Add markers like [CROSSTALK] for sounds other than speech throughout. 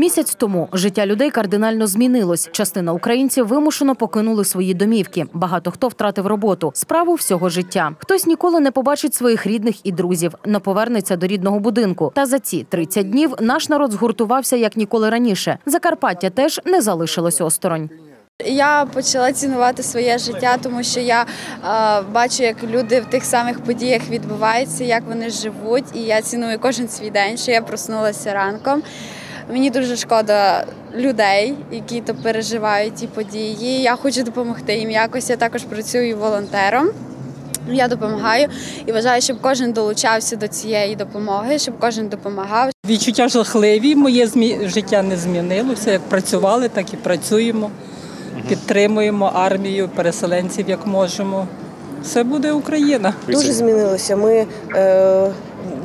Місяць тому життя людей кардинально змінилось. Частина українців вимушено покинули свої домівки. Багато хто втратив роботу, справу всього життя. Хтось ніколи не побачить своїх рідних і друзів, не повернеться до рідного будинку. Та за ці 30 днів наш народ згуртувався як ніколи раніше. Закарпаття теж не залишилось осторонь. Я почала цінувати своє життя, тому що я е, бачу, як люди в тих самих подіях відбуваються, як вони живуть, і я ціную кожен свій день, що я проснулася ранком. Мені дуже шкода людей, які то переживають ті події. Я хочу допомогти їм якось. Я також працюю волонтером. Я допомагаю і вважаю, щоб кожен долучався до цієї допомоги, щоб кожен допомагав. Відчуття жахливі. Моє змі... життя не змінилося. Як працювали, так і працюємо. Підтримуємо армію, переселенців як можемо. Все буде Україна. Дуже змінилося. Ми е,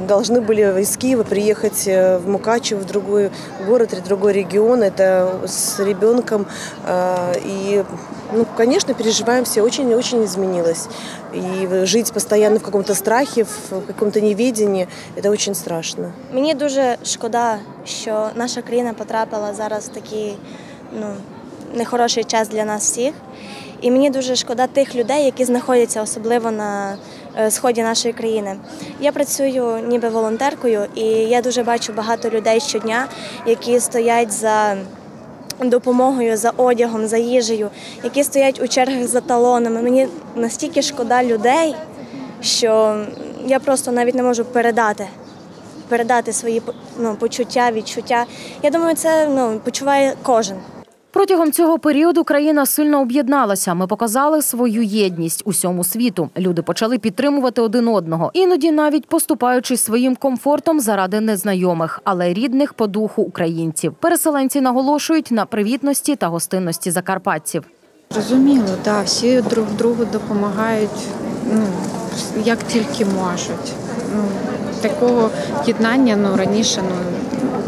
должны были из Киева приехать э, в Мукачево, в другой город, в другой регион. Это с ребенком. Э, и, ну, конечно, переживаем все. Очень-очень изменилось. И жить постоянно в каком-то страхе, в каком-то неведении, это очень страшно. Мені дуже шкода, що наша країна потрапила зараз в такий ну, нехороший час для нас всіх. І мені дуже шкода тих людей, які знаходяться особливо на е, сході нашої країни. Я працюю ніби волонтеркою, і я дуже бачу багато людей щодня, які стоять за допомогою, за одягом, за їжею, які стоять у чергах за талонами. Мені настільки шкода людей, що я просто навіть не можу передати. Передати свої ну, почуття, відчуття. Я думаю, це ну, почуває кожен. Протягом цього періоду країна сильно об'єдналася. Ми показали свою єдність усьому світу. Люди почали підтримувати один одного, іноді навіть поступаючись своїм комфортом заради незнайомих, але рідних по духу українців. Переселенці наголошують на привітності та гостинності закарпатців. Зрозуміло, да, всі друг другу допомагають, ну як тільки можуть. Ну такого єднання ну раніше ну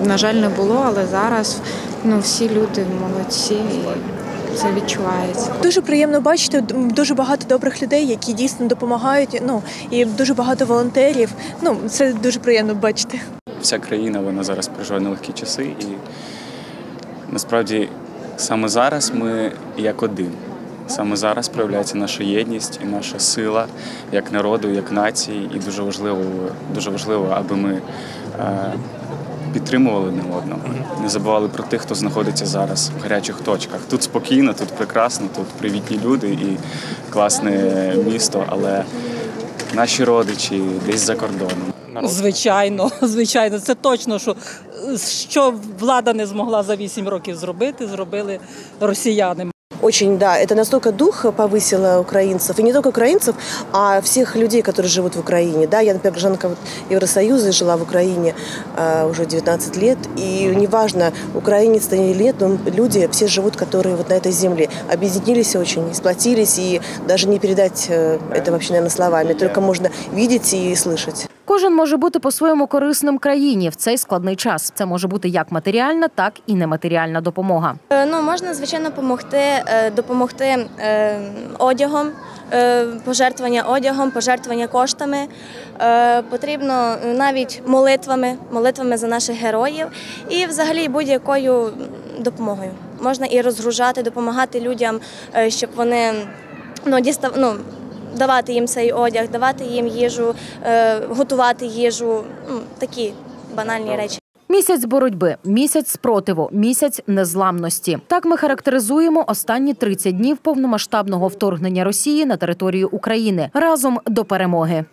на жаль не було, але зараз ну всі люди молодці і це відчувається. Дуже приємно бачити дуже багато добрих людей, які дійсно допомагають. Ну і дуже багато волонтерів. Ну це дуже приємно бачити. Вся країна вона зараз переживає нелегкі часи, і насправді саме зараз ми як один. Саме зараз проявляється наша єдність і наша сила як народу, як нації, і дуже важливо, дуже важливо, аби ми е, підтримували один одного, не забували про тих, хто знаходиться зараз в гарячих точках. Тут спокійно, тут прекрасно, тут привітні люди і класне місто, але наші родичі десь за кордоном. Звичайно, [LAUGHS] звичайно, це точно, що що влада не змогла за 8 років зробити, зробили росіяни. Очень, да, это настолько дух повысило украинцев, и не только украинцев, а всех людей, которые живут в Украине. Да, я, например, гражданка Евросоюза, жила в Украине э, уже 19 лет, и неважно, украинец ты или нет, но люди все живут, которые вот на этой земле, объединились очень, сплотились, и даже не передать э, это вообще, наверное, словами, только можно видеть и слышать. Кожен може бути по-своєму корисним країні в цей складний час. Це може бути як матеріальна, так і нематеріальна допомога. Ну можна звичайно допомогти, допомогти одягом, пожертвування одягом, пожертвування коштами. Потрібно навіть молитвами, молитвами за наших героїв і, взагалі, будь-якою допомогою можна і розгружати, допомагати людям, щоб вони ну дістав ну давати їм цей одяг, давати їм їжу, е, готувати їжу. Ну, такі банальні речі. Місяць боротьби, місяць спротиву, місяць незламності. Так ми характеризуємо останні 30 днів повномасштабного вторгнення Росії на територію України разом до перемоги.